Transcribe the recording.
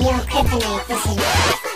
new company for